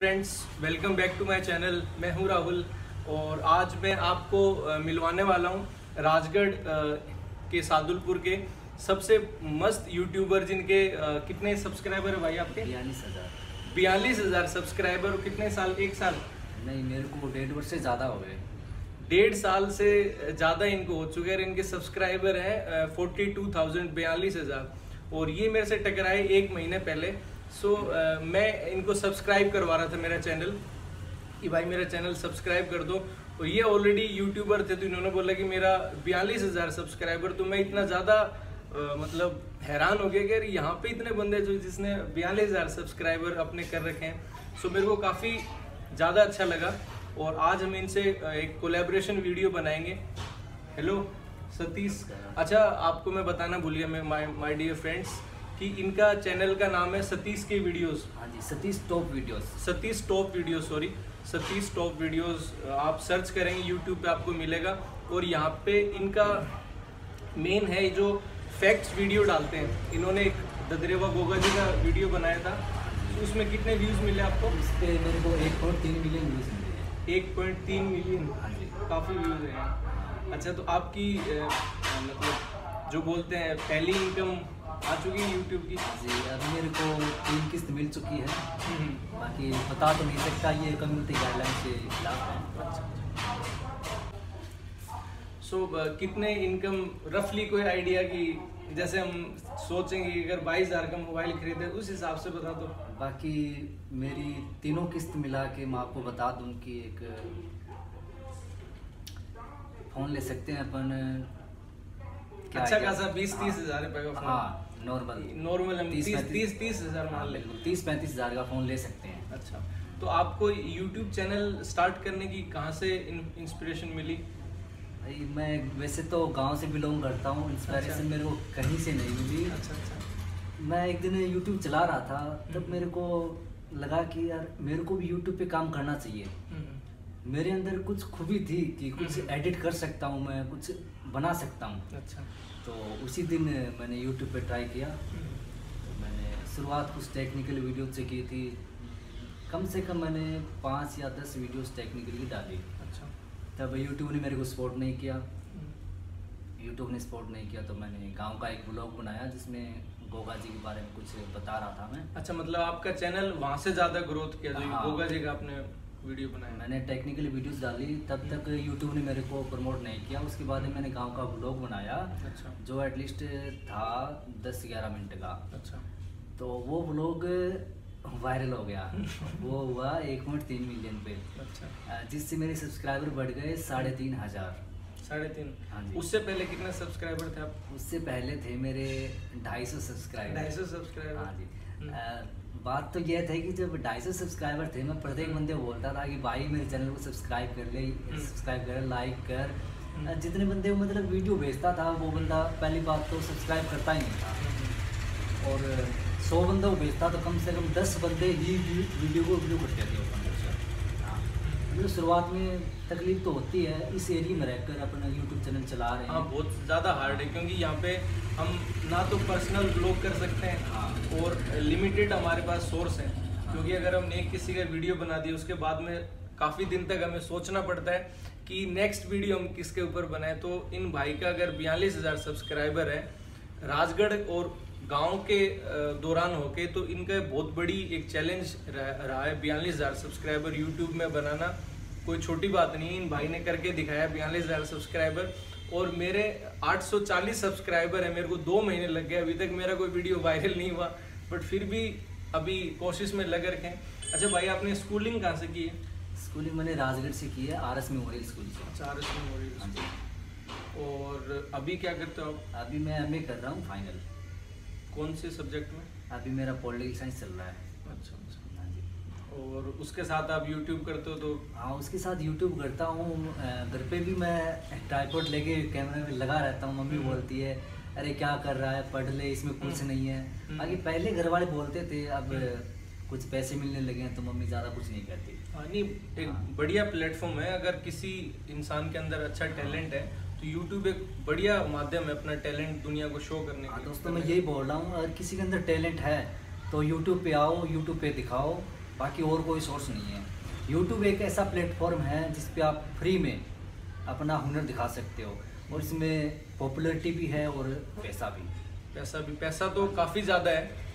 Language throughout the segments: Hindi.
Friends welcome back to my channel मैं हूँ राहुल और आज मैं आपको मिलवाने वाला हूँ राजगढ़ के सादुलपुर के सबसे मस्त यूट्यूबर जिनके कितने सब्सक्राइबर है भाई आपके? बयालीस हज़ार। बयालीस हज़ार सब्सक्राइबर कितने साल एक साल? नहीं मेरे को डेढ़ वर्ष से ज़्यादा हो गए। डेढ़ साल से ज़्यादा इनको हो चुके हैं इनके सब्सक्राइबर हैं फोर्टी टू थाउज़ेंड बयालीस हज़ार। और ये मेरे से टकराए एक महीने पहले। सो so, मैं इनको सब्सक्राइब करवा रहा था मेरा चैनल कि भाई मेरा चैनल सब्सक्राइब कर दो। और ये ऑलरेडी यूट्यूबर थे तो इन्होंने बोला कि मेरा बयालीस हज़ार सब्सक्राइबर तो मैं इतना ज़्यादा अ, मतलब हैरान हो गया कि यार यहाँ पे इतने बंदे जो जिसने बयालीस हज़ार सब्सक्राइबर अपने कर रखे हैं। सो मेरे को काफ़ी ज़्यादा अच्छा लगा। और आज हम इनसे एक कोलेब्रेशन वीडियो बनाएँगे। हेलो सतीश? अच्छा आपको मैं बताना भूल गया मैं माई माय डियर फ्रेंड्स कि इनका चैनल का नाम है सतीश के वीडियोस। हाँ जी Satish top videos. Satish top video sorry. Satish top videos आप सर्च करेंगे यूट्यूब पे आपको मिलेगा। और यहाँ पे इनका मेन है जो फैक्ट्स वीडियो डालते हैं। इन्होंने एक ददरेवा गोगा जी का वीडियो बनाया था। उसमें कितने व्यूज़ मिले आपको? इस मेरे को एक पॉइंट तीन मिलियन व्यूज़ मिले एक पॉइंट तीन मिलियन काफ़ी व्यूज़ हैं। अच्छा तो आपकी मतलब जो बोलते हैं पहली इनकम आ चुकी है यूट्यूब की। जी अब मेरे को तीन किस्त मिल चुकी है। हम्म, बाकी बता तो नहीं सकता ये कम्युनिटी गाइडलाइन के खिलाफ है। अच्छा सो कितने इनकम रफली कोई आइडिया की जैसे हम सोचेंगे कि अगर बाईस हज़ार का मोबाइल खरीदे उस हिसाब से बता दो। बाकी मेरी तीनों किस्त मिला के मैं आपको बता दूँ कि एक फ़ोन ले सकते हैं अपन अच्छा खासा बीस तीस हाँ। हज़ार रुपए का फ़ोन हाँ नॉर्मल नॉर्मल हम तीस तीस हज़ार मान ले। तीस पैंतीस हज़ार का फ़ोन ले सकते हैं। अच्छा तो आपको यूट्यूब चैनल स्टार्ट करने की कहाँ से इंस्पिरेशन मिली? भाई मैं वैसे तो गाँव से बिलोंग करता हूँ इंस्पिरेशन अच्छा। मेरे को कहीं से नहीं मिली। अच्छा अच्छा। मैं एक दिन यूट्यूब चला रहा था तब हम्म। मेरे को लगा कि यार मेरे को भी यूट्यूब पे काम करना चाहिए। हम्म, मेरे अंदर कुछ खूबी थी कि कुछ हम्म। एडिट कर सकता हूँ मैं कुछ बना सकता हूँ। अच्छा। तो उसी दिन मैंने यूट्यूब पे ट्राई किया। हम्म, तो मैंने शुरुआत कुछ टेक्निकल वीडियो से की थी। कम से कम मैंने पाँच या दस वीडियोस टेक्निकल की डाली। अच्छा। तब यूट्यूब ने मेरे को सपोर्ट नहीं किया। हम्म, यूट्यूब ने सपोर्ट नहीं किया तो मैंने गाँव का एक ब्लॉग बनाया जिसमें गोगा जी के बारे में कुछ बता रहा था मैं। अच्छा मतलब आपका चैनल वहाँ से ज़्यादा ग्रोथ किया जो हाँ। गोगा जी का आपने वीडियो बनाया। मैंने टेक्निकल वीडियोस डाली तब तक यूट्यूब ने मेरे को प्रमोट नहीं किया। उसके बाद मैंने गाँव का ब्लॉग बनाया अच्छा। जो एटलीस्ट था दस ग्यारह मिनट का। अच्छा। तो वो ब्लॉग वायरल हो गया। वो हुआ एक पॉइंट तीन मिलियन पे। अच्छा। जिससे मेरे सब्सक्राइबर बढ़ गए साढ़े तीन हज़ार। साढ़े तीन। हाँ जी। उससे पहले कितने सब्सक्राइबर थे आप? उससे पहले थे मेरे ढाई सौ सब्सक्राइबर ढाई सौ सब्सक्राइबर हाँ जी। बात तो यह थी कि जब ढाई सौ सब्सक्राइबर थे मैं प्रत्येक बंदे बोलता था कि भाई मेरे चैनल को सब्सक्राइब कर ले सब्सक्राइब कर लाइक कर। जितने बंदे मतलब वीडियो भेजता था वो बंदा पहली बात तो सब्सक्राइब करता ही नहीं था। और सौ बंदों को भेजता तो कम से कम दस बंदे ही वीडियो को व्यू करते थे हाँ। मतलब शुरुआत में तकलीफ़ तो होती है इस एरिया में रहकर अपना यूट्यूब चैनल चला रहे हैं हाँ। बहुत ज़्यादा हार्ड है क्योंकि यहाँ पे हम ना तो पर्सनल ब्लॉग कर सकते हैं हाँ। और लिमिटेड हमारे पास सोर्स है। क्योंकि अगर हमने एक किसी का वीडियो बना दिया, उसके बाद में काफ़ी दिन तक हमें सोचना पड़ता है कि नेक्स्ट वीडियो हम किसके ऊपर बनाए। तो इन भाई का अगर बयालीस हज़ार सब्सक्राइबर है, राजगढ़ और गाँव के दौरान होके तो इनका बहुत बड़ी एक चैलेंज रहा है बयालीस हज़ार सब्सक्राइबर यूट्यूब में बनाना। कोई छोटी बात नहीं, इन भाई ने करके दिखाया बयालीस हज़ार सब्सक्राइबर और मेरे 840 सब्सक्राइबर है मेरे को दो महीने लग गए अभी तक मेरा कोई वीडियो वायरल नहीं हुआ बट फिर भी अभी कोशिश में लग रखे। हैं अच्छा भाई आपने स्कूलिंग कहाँ से की है? स्कूलिंग मैंने राजगढ़ से की है आर एस मेमोरियल स्कूल से। अच्छा आर एस मेमोरियल और अभी क्या करते हो आप? अभी मैं एमए कर रहा हूँ फाइनल कौन से सब्जेक्ट में? अभी मेरा पॉलिटिकल साइंस चल रहा है। अच्छा अच्छा। और उसके साथ आप यूट्यूब करते हो तो हाँ उसके साथ यूट्यूब करता हूँ घर पे भी मैं ट्राईपोर्ट लेके कैमरे में लगा रहता हूँ मम्मी हम्म। बोलती है अरे क्या कर रहा है पढ़ ले इसमें कुछ हम्म। नहीं है हम्म। बाकी पहले घर वाले बोलते थे अब। कुछ पैसे मिलने लगे हैं तो मम्मी ज़्यादा कुछ नहीं करती हाँ नहीं एक हाँ। बढ़िया प्लेटफॉर्म है अगर किसी इंसान के अंदर अच्छा टैलेंट है तो यूट्यूब एक बढ़िया माध्यम है अपना टैलेंट दुनिया को शो करने हाँ के दोस्तों मैं यही बोल रहा हूँ अगर किसी के अंदर टैलेंट है तो यूट्यूब पे आओ यूट्यूब पे दिखाओ बाकी और कोई सोर्स नहीं है। यूट्यूब एक ऐसा प्लेटफॉर्म है जिस पे आप फ्री में अपना हुनर दिखा सकते हो और इसमें पॉपुलरिटी भी है और पैसा भी। पैसा भी। पैसा तो काफ़ी ज़्यादा है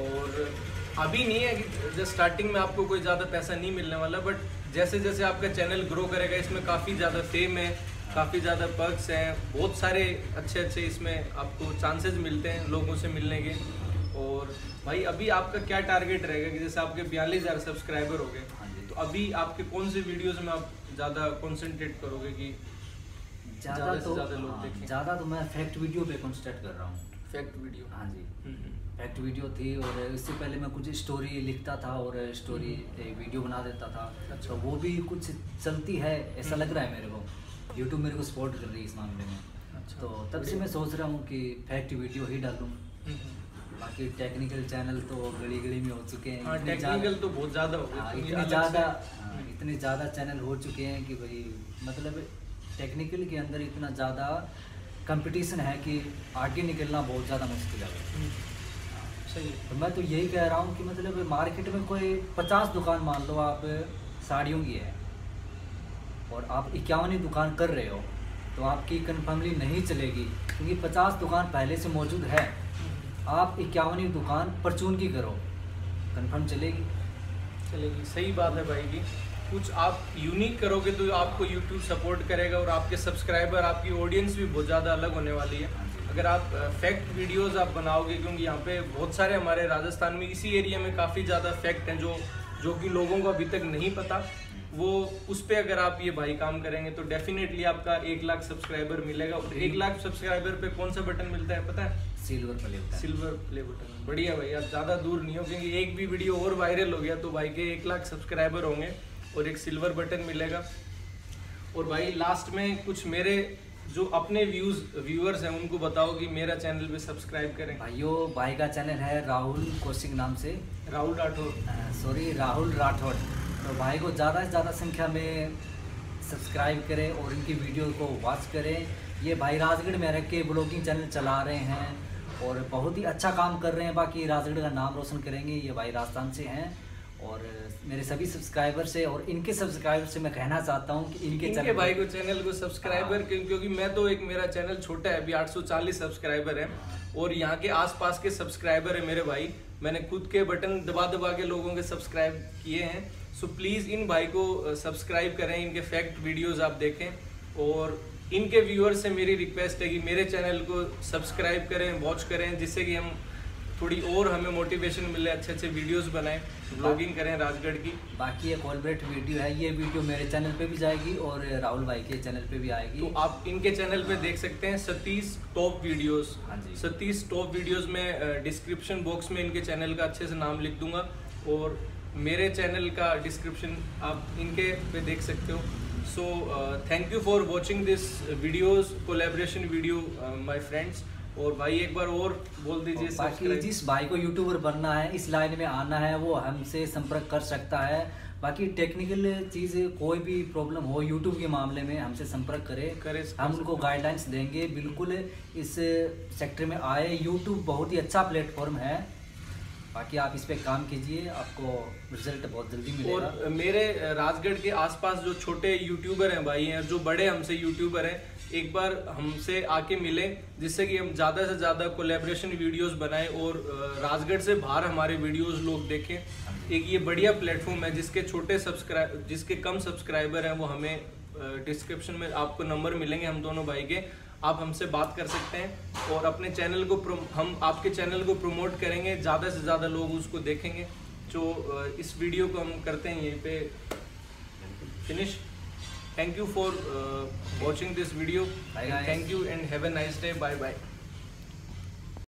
और अभी नहीं है कि जस्ट स्टार्टिंग में आपको कोई ज़्यादा पैसा नहीं मिलने वाला बट जैसे जैसे आपका चैनल ग्रो करेगा, इसमें काफ़ी ज़्यादा फेम है, काफ़ी ज़्यादा पर्क्स हैं, बहुत सारे अच्छे अच्छे इसमें आपको चांसेस मिलते हैं लोगों से मिलने के। और भाई अभी आपका क्या टारगेट रहेगा कि जैसे आपके बयालीस हज़ार सब्सक्राइबर हो गए हाँ तो अभी आपके कौन से वीडियोस में आप ज़्यादा कंसंट्रेट करोगे कि ज़्यादा तो ज़्यादा लोग हाँ, देखें। ज़्यादा तो मैं फैक्ट वीडियो पे कॉन्सेंट्रेट कर रहा हूँ। फैक्ट वीडियो हाँ जी। फैक्ट वीडियो थी और इससे पहले मैं कुछ स्टोरी लिखता था और स्टोरी वीडियो बना देता था। अच्छा। तो वो भी कुछ चलती है ऐसा लग रहा है मेरे को। यूट्यूब मेरे को सपोर्ट कर रही है इस मामले में। अच्छा। तो तब से मैं सोच रहा हूँ कि फैक्ट वीडियो ही डालूँ। बाकी टेक्निकल चैनल तो गली गली में हो चुके हैं हाँ टेक्निकल तो बहुत ज़्यादा हो हाँ, इतने ज़्यादा हाँ, इतने ज़्यादा चैनल हो चुके हैं कि भाई मतलब टेक्निकल के अंदर इतना ज़्यादा कंपटीशन है कि आगे निकलना बहुत ज़्यादा मुश्किल है। हम्म, सही तो मैं तो यही कह रहा हूँ कि मतलब मार्केट में कोई पचास दुकान मान लो आप साड़ियों की है और आप इक्यावनी दुकान कर रहे हो तो आपकी कन्फर्मली नहीं चलेगी क्योंकि पचास दुकान पहले से मौजूद है। आप इक्यावनी दुकान परचून की करो। कन्फर्म चलेगी। चलेगी। सही बात है भाई की कुछ आप यूनिक करोगे तो आपको यूट्यूब सपोर्ट करेगा और आपके सब्सक्राइबर आपकी ऑडियंस भी बहुत ज़्यादा अलग होने वाली है। हाँ अगर आप फैक्ट वीडियोस आप बनाओगे क्योंकि यहाँ पे बहुत सारे हमारे राजस्थान में इसी एरिया में काफ़ी ज़्यादा फैक्ट हैं जो जो कि लोगों को अभी तक नहीं पता। वो उस पर अगर आप ये भाई काम करेंगे तो डेफिनेटली आपका एक लाख सब्सक्राइबर मिलेगा। और एक लाख सब्सक्राइबर पे कौन सा बटन मिलता है पता है? Silver play button silver play button बढ़िया भाई आप ज़्यादा दूर नहीं हो क्योंकि एक भी वीडियो और वायरल हो गया तो भाई के एक लाख सब्सक्राइबर होंगे और एक सिल्वर बटन मिलेगा। और भाई लास्ट में कुछ मेरे जो अपने व्यूज़ व्यूअर्स हैं उनको बताओ कि मेरा चैनल पे सब्सक्राइब करें। भाइयों भाई का चैनल है राहुल कौशिक नाम से। राहुल राठौर। सॉरी राहुल राठौर। तो भाई को ज़्यादा से ज़्यादा संख्या में सब्सक्राइब करें और इनकी वीडियो को वॉच करें। ये भाई राजगढ़ में रह के ब्लॉगिंग चैनल चला रहे हैं। और बहुत ही अच्छा काम कर रहे हैं। बाकी राजगढ़ का नाम रोशन करेंगे। ये भाई राजस्थान से हैं और मेरे सभी सब्सक्राइबर से और इनके सब्सक्राइबर से मैं कहना चाहता हूँ कि इनके इनके भाई को चैनल को सब्सक्राइबर हाँ। क्यों- क्योंकि मैं तो एक मेरा चैनल छोटा है अभी 840 सब्सक्राइबर है और यहाँ के आसपास के सब्सक्राइबर है मेरे भाई। मैंने खुद के बटन दबा दबा के लोगों के सब्सक्राइब किए हैं। सो प्लीज़ इन भाई को सब्सक्राइब करें। इनके फैक्ट वीडियोस आप देखें और इनके व्यूअर्स से मेरी रिक्वेस्ट है कि मेरे चैनल को सब्सक्राइब करें वॉच करें जिससे कि हम थोड़ी और हमें मोटिवेशन मिले अच्छे अच्छे वीडियोस बनाएँ ब्लॉगिंग करें राजगढ़ की। बाकी एक ऑलब्रेट वीडियो है ये वीडियो मेरे चैनल पे भी जाएगी और राहुल भाई के चैनल पे भी आएगी। तो आप इनके चैनल पे देख सकते हैं सतीश टॉप वीडियोस हाँ जी। सतीश टॉप वीडियोस में डिस्क्रिप्शन बॉक्स में इनके चैनल का अच्छे से नाम लिख दूँगा। और मेरे चैनल का डिस्क्रिप्शन आप इनके पे देख सकते हो। So thank you for watching this videos collaboration video my friends और भाई एक बार और बोल दीजिए बाकी जिस भाई को यूट्यूबर बनना है इस लाइन में आना है वो हमसे संपर्क कर सकता है। बाकी टेक्निकल चीज़ कोई भी प्रॉब्लम हो यूट्यूब के मामले में हमसे संपर्क करें। करे हम उनको गाइडलाइंस देंगे। बिल्कुल इस सेक्टर में आए। यूट्यूब बहुत ही अच्छा प्लेटफॉर्म है। बाकी आप इस पर काम कीजिए आपको रिज़ल्ट बहुत जल्दी मिलेगा। और मेरे राजगढ़ के आसपास जो छोटे यूट्यूबर हैं भाई हैं जो बड़े हमसे यूट्यूबर हैं एक बार हमसे आके मिले जिससे कि हम ज़्यादा से ज़्यादा कोलेब्रेशन वीडियोस बनाएँ और राजगढ़ से बाहर हमारे वीडियोस लोग देखें। एक ये बढ़िया प्लेटफॉर्म है जिसके छोटे सब्सक्राइब जिसके कम सब्सक्राइबर हैं वो हमें डिस्क्रिप्शन में आपको नंबर मिलेंगे हम दोनों भाई के। आप हमसे बात कर सकते हैं और अपने चैनल को हम आपके चैनल को प्रमोट करेंगे ज़्यादा से ज़्यादा लोग उसको देखेंगे जो इस वीडियो को हम करते हैं यहीं पे finish thank you for watching this video Bye, guys. Thank you and have a nice day bye bye